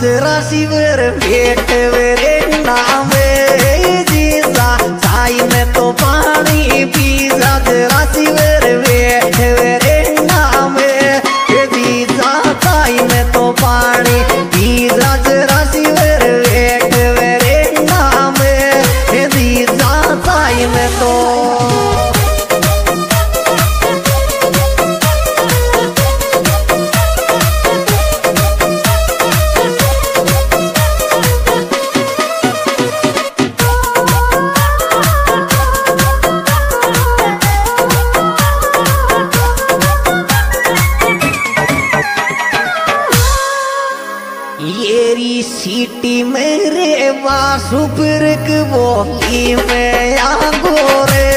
cerrar si ver el. येरी सीटी मेरे वासुपरक वो ही मैं आगोरे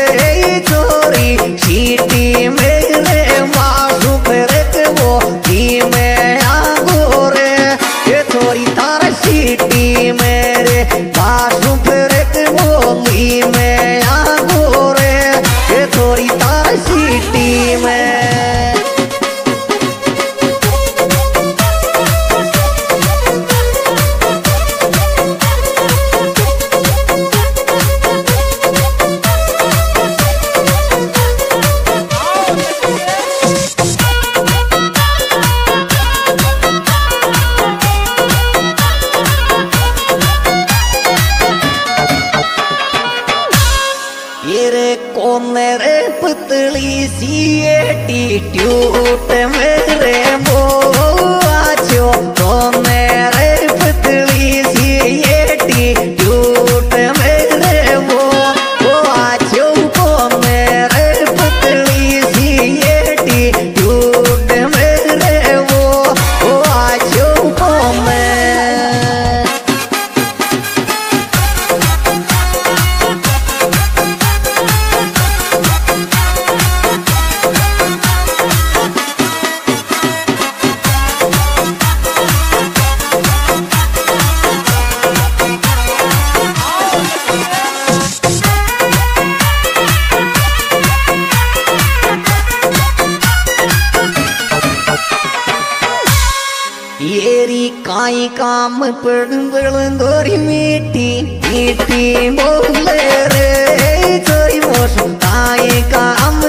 आई काम पड़ पड़ गोरी मीठी मीठी बोले रे। कोई मौसम आई काम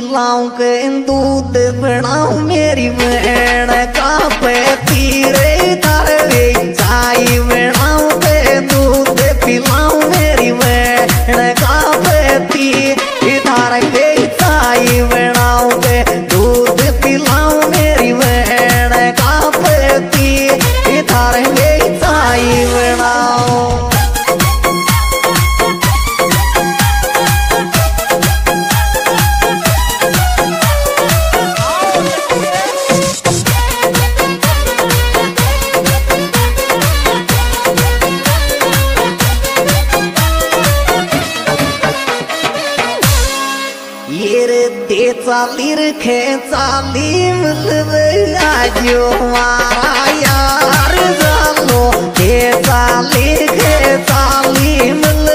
Longer. चालीर खे चाली मतलब आजो मारा यार जानो। ये चाली रखे चाली मतलब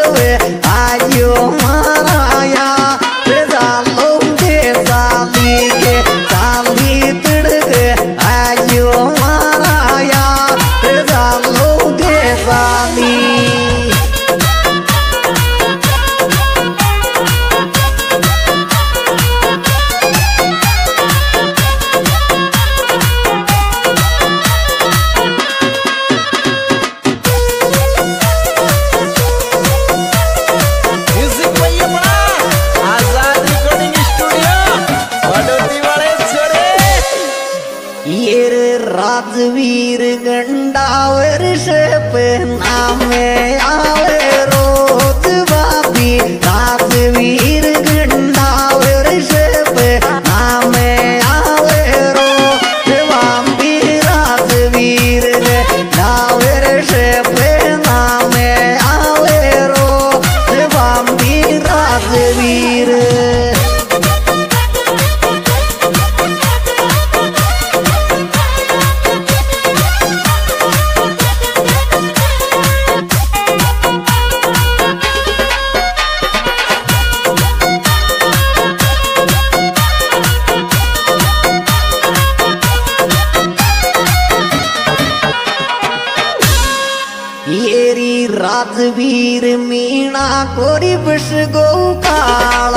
राजवीर मीणा कोरी बस गो काल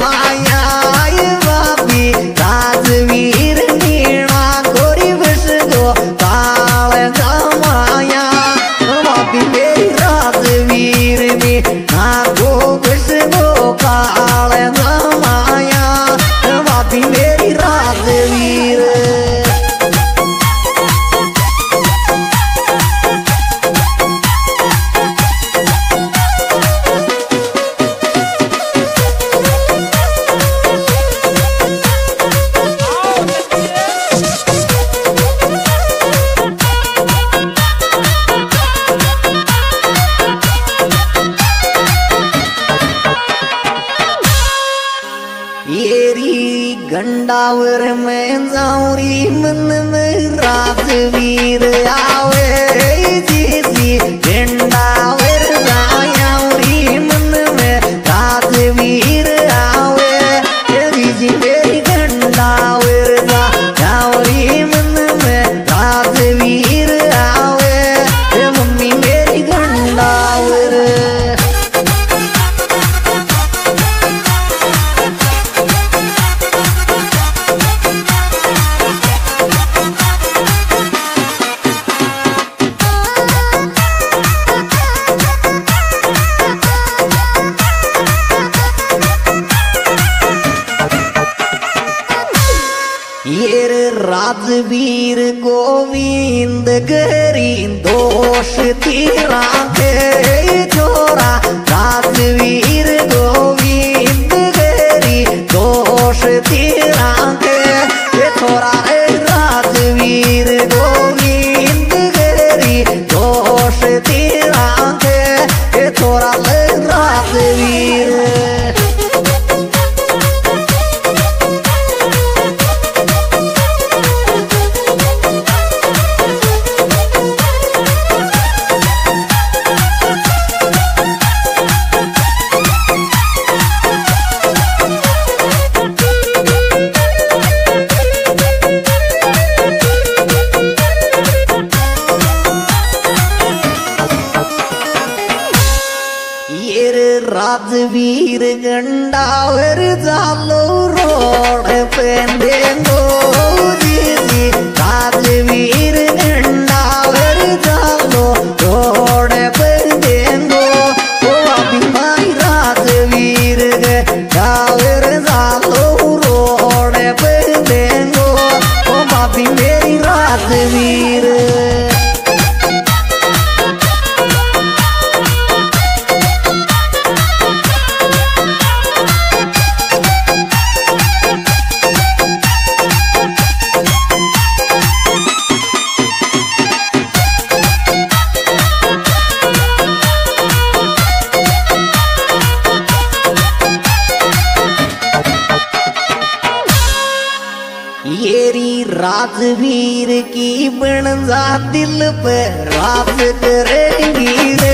माया बाबी राजवीर मीणा कोरी बस गो काल माया बाबी मेरी राजवीर मीणा गो बस गो काळ राजवीर राजवीर गोविंद गरी दोष तीरा के छोरा राजवीर राजवीर राजवीर की बन जा दिल पे रात करेंगी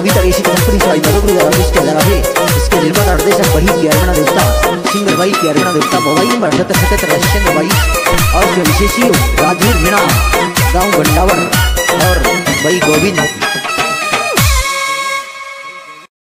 सुप्रीत तक कविता रेशी कंपनी का आई मदद करेगा इसके अलावा है इसके निर्माता निर्देशक की अर्पणा देवता। सिंगर भाई की अर्पणा देवता। मोबाइल में अठहत्तर सतहत्तर रशियन भाई। और जो विशेषी राजीव मीणा, गाँव गंडावर, और भाई गोविंद।